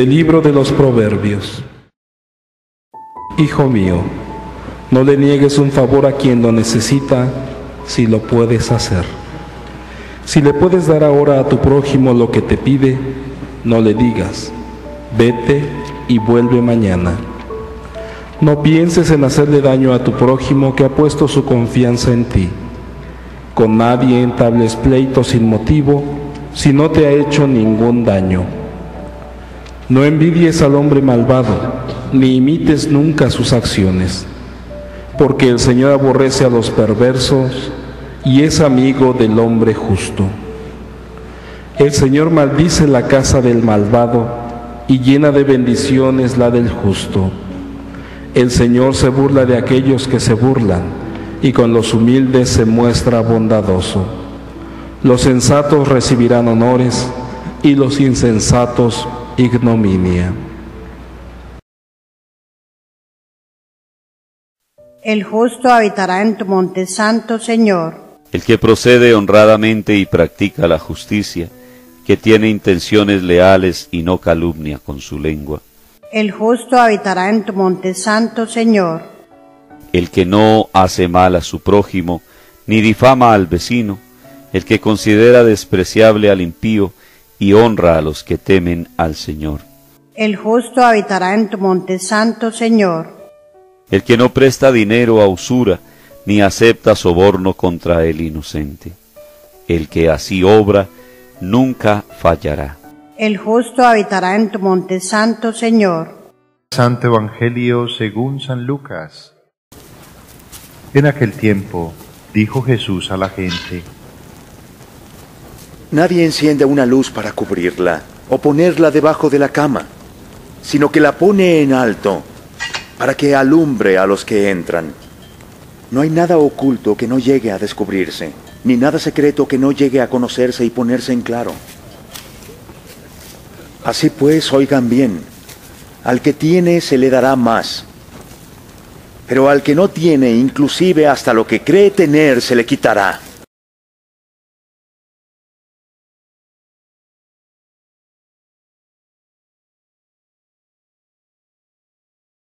Del libro de los Proverbios. Hijo mío, no le niegues un favor a quien lo necesita si lo puedes hacer. Si le puedes dar ahora a tu prójimo lo que te pide, no le digas, vete y vuelve mañana. No pienses en hacerle daño a tu prójimo que ha puesto su confianza en ti. Con nadie entables pleito sin motivo si no te ha hecho ningún daño. No envidies al hombre malvado, ni imites nunca sus acciones, porque el Señor aborrece a los perversos y es amigo del hombre justo. El Señor maldice la casa del malvado y llena de bendiciones la del justo. El Señor se burla de aquellos que se burlan y con los humildes se muestra bondadoso. Los sensatos recibirán honores y los insensatos ignominia. El justo habitará en tu monte santo, Señor. El que procede honradamente y practica la justicia, que tiene intenciones leales y no calumnia con su lengua. El justo habitará en tu monte santo, Señor. El que no hace mal a su prójimo, ni difama al vecino, el que considera despreciable al impío y honra a los que temen al Señor. El justo habitará en tu monte santo, Señor. El que no presta dinero a usura, ni acepta soborno contra el inocente. El que así obra, nunca fallará. El justo habitará en tu monte santo, Señor. Santo Evangelio según San Lucas. En aquel tiempo dijo Jesús a la gente, Nadie enciende una luz para cubrirla o ponerla debajo de la cama, sino que la pone en alto para que alumbre a los que entran. No hay nada oculto que no llegue a descubrirse, ni nada secreto que no llegue a conocerse y ponerse en claro. Así pues, oigan bien, al que tiene se le dará más, pero al que no tiene, inclusive hasta lo que cree tener, se le quitará.